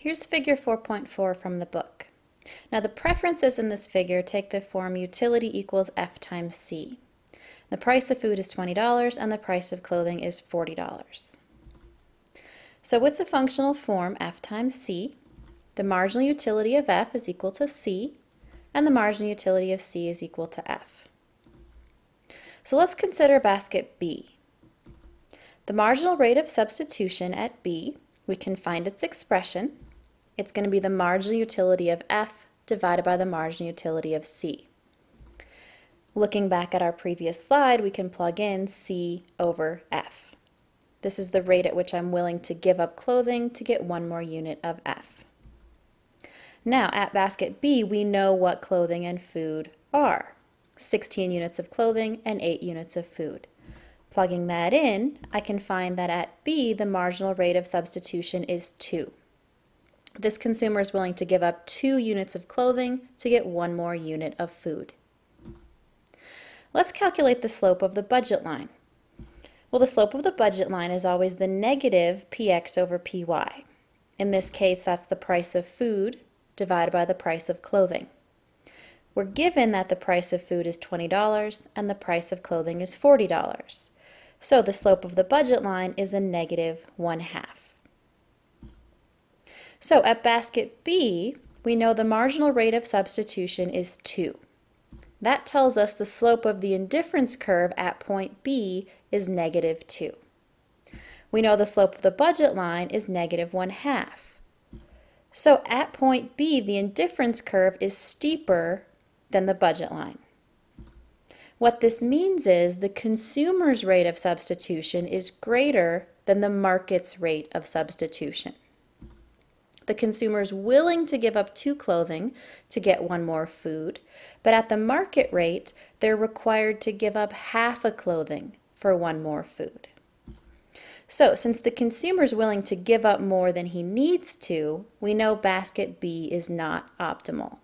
Here's figure 4.4 from the book. Now the preferences in this figure take the form utility equals F times C. The price of food is $20 and the price of clothing is $40. So with the functional form F times C, the marginal utility of F is equal to C and the marginal utility of C is equal to F. So let's consider basket B. The marginal rate of substitution at B, we can find its expression it's going to be the marginal utility of F divided by the marginal utility of C. Looking back at our previous slide, we can plug in C over F. This is the rate at which I'm willing to give up clothing to get one more unit of F. Now, at basket B, we know what clothing and food are. 16 units of clothing and 8 units of food. Plugging that in, I can find that at B, the marginal rate of substitution is 2. This consumer is willing to give up two units of clothing to get one more unit of food. Let's calculate the slope of the budget line. Well, the slope of the budget line is always the negative px over py. In this case, that's the price of food divided by the price of clothing. We're given that the price of food is $20 and the price of clothing is $40. So the slope of the budget line is a negative 1 half. So at basket B, we know the marginal rate of substitution is 2. That tells us the slope of the indifference curve at point B is negative 2. We know the slope of the budget line is negative 1 half. So at point B, the indifference curve is steeper than the budget line. What this means is the consumer's rate of substitution is greater than the market's rate of substitution the consumer is willing to give up two clothing to get one more food, but at the market rate, they're required to give up half a clothing for one more food. So, since the consumer is willing to give up more than he needs to, we know basket B is not optimal.